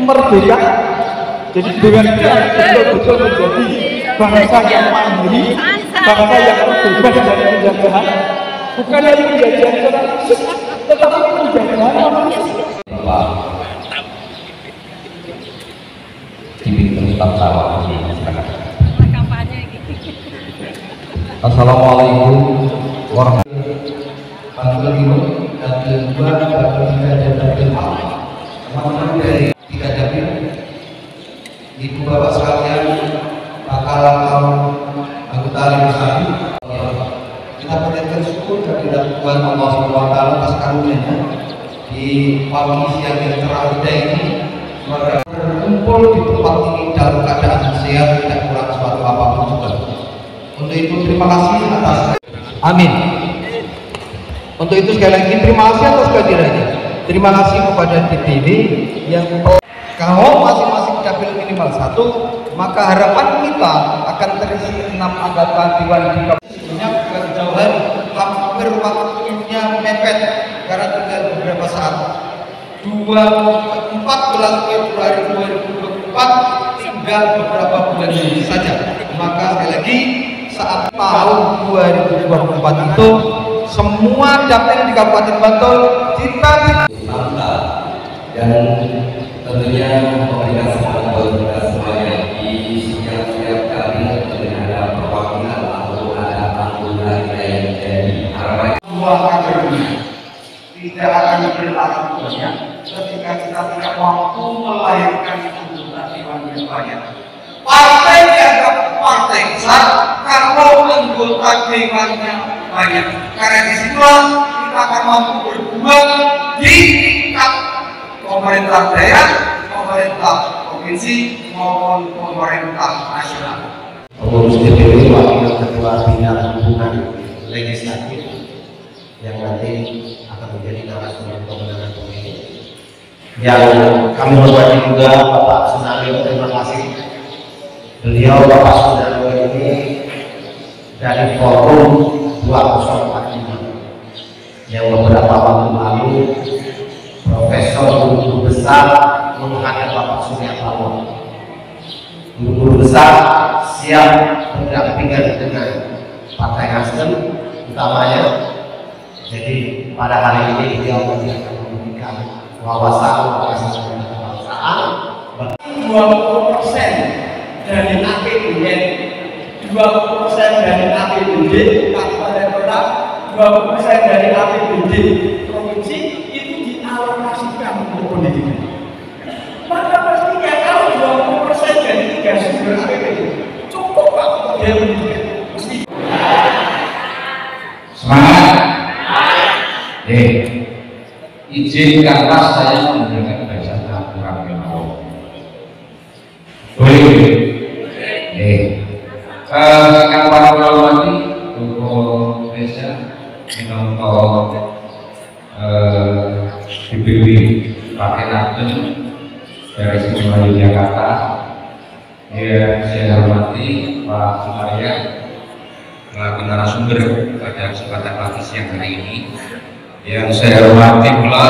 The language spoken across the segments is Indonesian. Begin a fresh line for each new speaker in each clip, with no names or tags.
merdeka. Jadi dengan dia betul-betul menjadi bangsa yang mandiri bangsa. yang bebas dari penjajahan. Bukan hanya penjajahan tetapi penjajahan.
Dibimbing tetap sawah di masyarakat. Assalamualaikum warahmatullahi wabarakatuh. Dan kedua bagi kita bagi teman-teman dari tiga dapil, ibu bapak sekalian, bakal anggota legislatif, kita panjatkan syukur kehadirat Tuhan Allah Subhanahu Wa Taala atas karunia-Nya di pagi siang yang cerah indah ini mereka berkumpul di tempat ini dalam keadaan sehat tidak kurang untuk itu terima kasih atas amin. Untuk itu sekali lagi terima kasih atas kehadirannya. Terima kasih kepada DPW yang kalau masing-masing dapil minimal satu maka harapan kita akan terisi enam anggota dewan di banyak kejauhan hampir waktunya mepet karena tinggal beberapa saat. 14 Februari 2024 tinggal beberapa bulan saja. Maka sekali lagi saat tahun 2024 itu semua dapil di Kabupaten Bantul kita mantap dan tentunya memberikan semangat buat kita semuanya. Di setiap-setiap kali tentunya ada perwakilan atau ada anggota kita yang jadi harapan
dua kadernya tidak akan berlaku banyak ketika kita tidak mampu melahirkan anggota dewan yang banyak. Partai dianggap partai besar kalau anggota dewannya banyak. Karena di situlah kita akan mampu berjuang di tingkat pemerintah daerah, pemerintah provinsi maupun pemerintah nasional.
pengurus DPW wakil ketua bidang hubungan legislatif yang nanti akan menjadi narasumber pemenangan pemilu. Yang kami hormati juga Bapak Sunario, terima kasih. Beliau Bapak ini dari forum 2045 yang beberapa waktu lalu Profesor Guru Besar menghadap Bapak Surya Paloh. Guru besar siap berdampingan dengan Partai Nasdem utamanya. Jadi pada hari ini beliau akan memberikan wawasan wawasan kebangsaan.
20 persen dari APBN 20 persen dari APBD Kabupaten Kota 20 persen dari APBD Provinsi itu dialokasikan untuk pendidikan maka pastinya kalau 20 persen dari tiga sumber APBD cukup Pak untuk biaya pendidikan mesti
Semangat. Eh, izinkanlah saya memberikan bacaan kurang menawa. Boleh, boleh. Eh, eh, yang Desa, eh, nasdem dari sejumlah Yogyakarta. Ya, saya hormati Pak pada kesempatan pagi siang hari ini. Yang saya hormati pula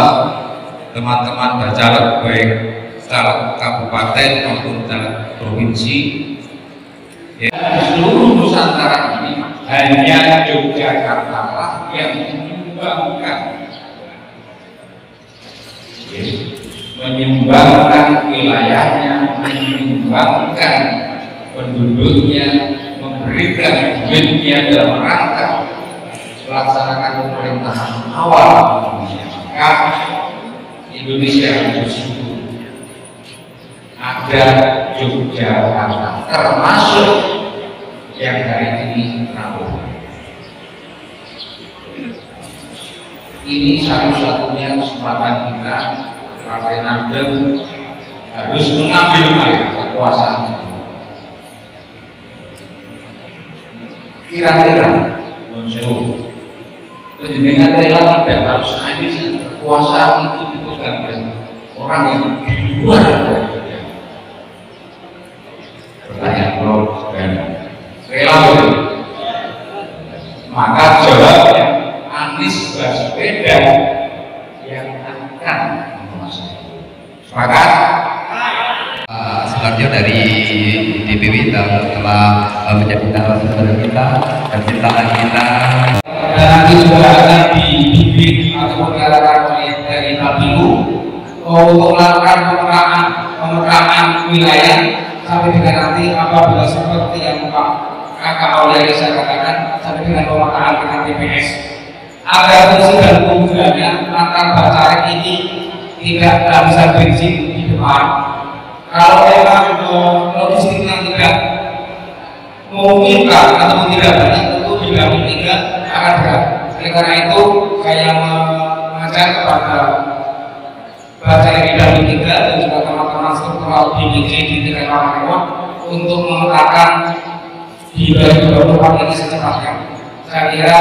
teman-teman bacalek baik caleg kabupaten maupun caleg provinsi. Ya, seluruh Nusantara ini hanya Yogyakarta lah yang menyumbangkan. Menyumbangkan wilayahnya menyumbangkan penduduknya memberikan duitnya dalam rangka melaksanakan pemerintahan awal maka Indonesia bersyukur ada Yogyakarta termasuk yang hari ini Prabowo ini satu-satunya kesempatan kita Partai Nasdem harus mengambil alih kekuasaan. Kira-kira muncul penjenengan rela tidak harus habis kekuasaan itu dipegang oleh orang yang di luar pertanyaan Bro dan rela betul. maka jawabnya Anies Baswedan yang akan menguasai. Sepakat
Uh, selanjutnya dari DPW telah, telah uh, menjadi narasumber kita dan ciptaan kita.
Nanti juga akan dibimbing atau diarahkan oleh dari Bapilu untuk melakukan pemetaan pemetaan wilayah. Sampai dengan nanti apabila seperti yang Pak Kakak Aulia saya katakan sampai dengan pemetaan dengan TPS agar fungsi dan fungsinya akan Bacalek ini tidak kehabisan bensin di depan kalau memang logistiknya tidak memungkinkan atau tidak banyak tentu juga tiga akan berat. Oleh karena itu saya mengajak kepada baca yang bidang tiga dan juga teman-teman struktural BPJ di tingkat Kamarewon untuk memetakan di 2024 ini secepatnya. Saya kira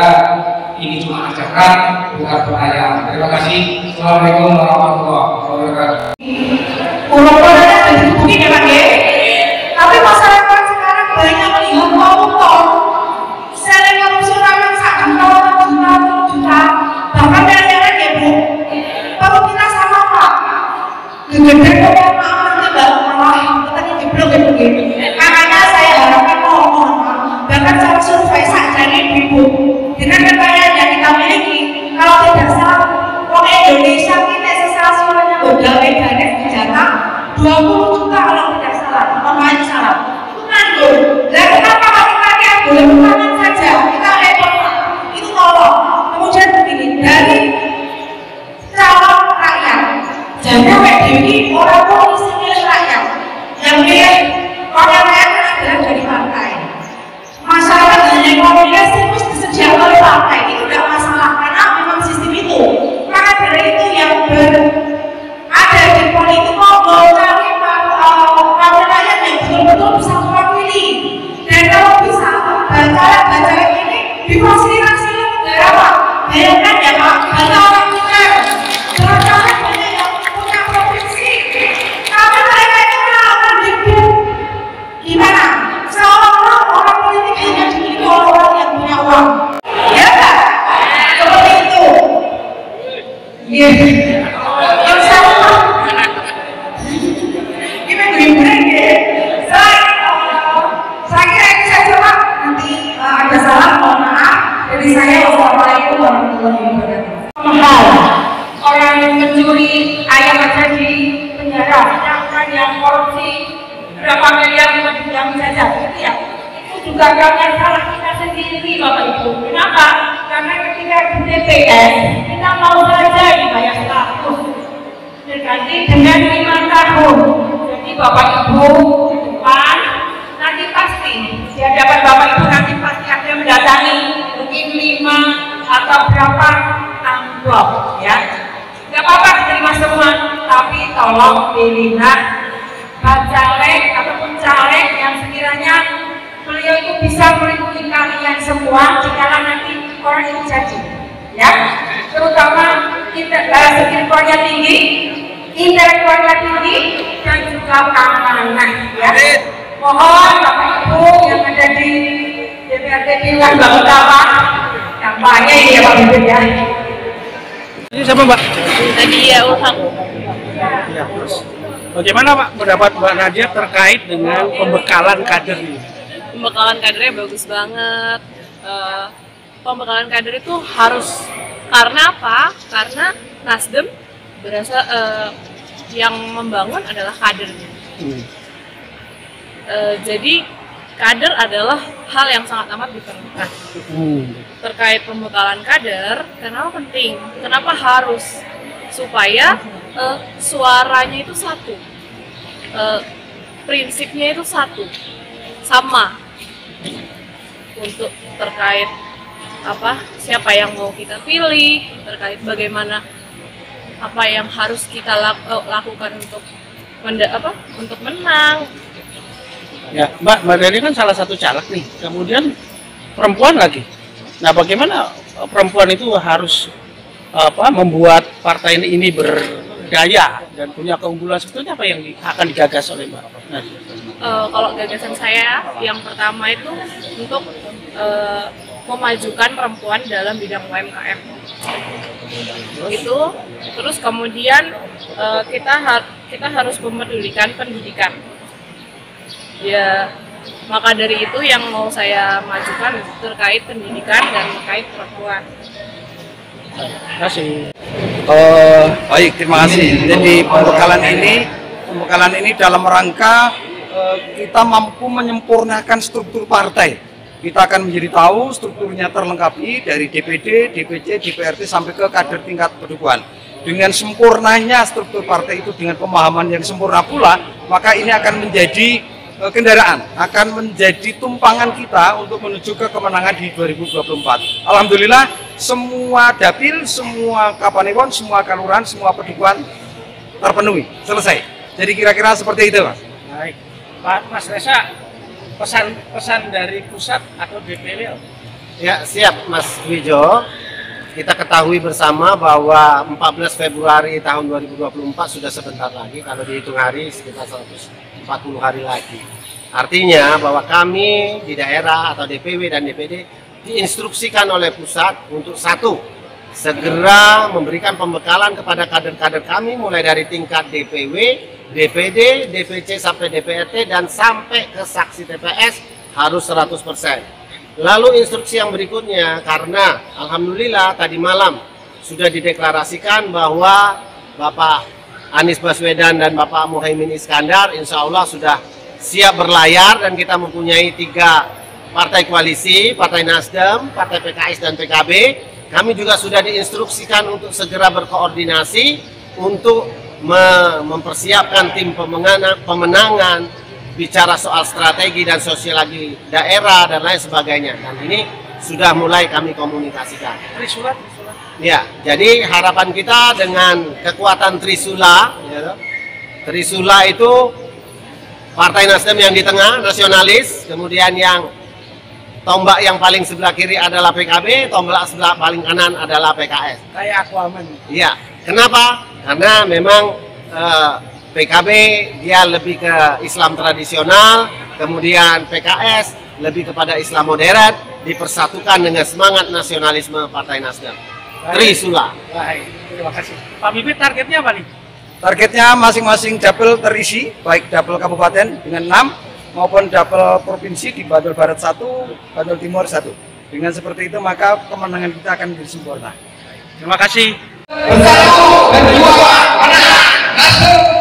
ini cuma ajakan bukan pertanyaan. Terima kasih. Assalamualaikum warahmatullahi wabarakatuh.
Dan dibuki ya Pak ya. Tapi masyarakat sekarang banyak melihat koruptor. Sering korupsi orang sak juta, juta, juta, bahkan miliaran ya Bu. Kalau kita sama Pak, gegedek kok ya Pak, nanti Mbak malah kita jeblok ya Bu. Nih Ibu, dengan kekayaan yang kita miliki, kalau tidak salah, orang Indonesia kita sesuatunya modal meganet senjata 20 juta kalau tidak salah, makanya salah. Itu nganggur. Lah kenapa laki-laki boleh bertangan Bapak Ibu depan nanti pasti di hadapan Bapak Ibu nanti pasti yang mendatangi mungkin lima atau berapa amplop ya. Gak apa-apa diterima semua, tapi tolong dilihat bacalek ataupun caleg yang sekiranya beliau itu bisa melindungi kalian semua jika nanti orang itu jadi ya terutama kita uh, intelektualnya tinggi intelektualnya tinggi dan juga keamanan ya mohon bapak ibu yang ada di DPRD Dewan Bangkawan dampaknya ini ya pak ibu ya
Ini siapa Mbak?
Nadia Ulham.
Ya, terus. Bagaimana Pak pendapat Mbak Nadia terkait dengan pembekalan kader ini?
Pembekalan kadernya bagus banget. Eh, pembekalan kader itu harus karena apa? Karena Nasdem berasa eh, yang membangun adalah kadernya.
Hmm.
Eh, jadi kader adalah hal yang sangat amat diperlukan.
Hmm.
terkait pembekalan kader, kenapa penting? Kenapa harus? Supaya eh, suaranya itu satu, Eh, prinsipnya itu satu, sama untuk terkait apa siapa yang mau kita pilih, terkait bagaimana apa yang harus kita eh, lakukan untuk menda- apa untuk menang.
Ya, Mbak, Mbak Dani kan salah satu caleg nih. Kemudian perempuan lagi. Nah, bagaimana eh, perempuan itu harus apa membuat partai ini ber berdaya dan punya keunggulan sebetulnya apa yang akan digagas oleh Mbak?
Eh, kalau gagasan saya yang pertama itu untuk eh, memajukan perempuan dalam bidang UMKM itu terus kemudian eh, kita har- kita harus memedulikan pendidikan ya maka dari itu yang mau saya majukan terkait pendidikan dan terkait perempuan
Terima kasih.
Eh, baik, terima kasih. Jadi pembekalan ini, pembekalan ini dalam rangka eh, kita mampu menyempurnakan struktur partai. Kita akan menjadi tahu strukturnya terlengkapi dari DPD, DPC, DPRT sampai ke kader tingkat pendukuhan. Dengan sempurnanya struktur partai itu dengan pemahaman yang sempurna pula, maka ini akan menjadi eh, kendaraan, akan menjadi tumpangan kita untuk menuju ke kemenangan di 2024. Alhamdulillah semua dapil, semua kapanewon, semua kelurahan, semua pendukuhan terpenuhi, selesai. Jadi kira-kira seperti itu, Mas.
Baik, Pak Mas Reza, pesan-pesan dari pusat atau DPW?
Ya, siap Mas Wijo. Kita ketahui bersama bahwa 14 Februari tahun 2024 sudah sebentar lagi, kalau dihitung hari sekitar 140 hari lagi. Artinya bahwa kami di daerah atau DPW dan DPD diinstruksikan oleh pusat untuk satu, segera memberikan pembekalan kepada kader-kader kami mulai dari tingkat DPW, DPD, DPC sampai DPRT dan sampai ke saksi TPS harus 100%. Lalu instruksi yang berikutnya karena alhamdulillah tadi malam sudah dideklarasikan bahwa Bapak Anies Baswedan dan Bapak Muhaimin Iskandar insya Allah sudah siap berlayar dan kita mempunyai tiga partai koalisi, Partai Nasdem, Partai PKS dan PKB. Kami juga sudah diinstruksikan untuk segera berkoordinasi untuk mempersiapkan tim pemenangan, bicara soal strategi dan sosiologi daerah dan lain sebagainya. Dan ini sudah mulai kami komunikasikan.
Trisula, Trisula.
Ya, jadi harapan kita dengan kekuatan Trisula, ya. Trisula itu Partai Nasdem yang di tengah, nasionalis, kemudian yang tombak yang paling sebelah kiri adalah PKB, tombak sebelah paling kanan adalah PKS.
Kayak Aquaman.
Iya, kenapa? Karena memang eh, PKB dia lebih ke Islam tradisional, kemudian PKS lebih kepada Islam modern, dipersatukan dengan semangat nasionalisme Partai Nasdem. Trisula.
Baik, terima kasih. Pak Bibit targetnya apa nih?
Targetnya masing-masing dapil terisi, baik dapil kabupaten dengan 6 maupun dapil provinsi di Bantul Barat 1, Bantul Timur 1. Dengan seperti itu maka kemenangan kita akan menjadi sempurna.
Terima kasih
kedua anak nasib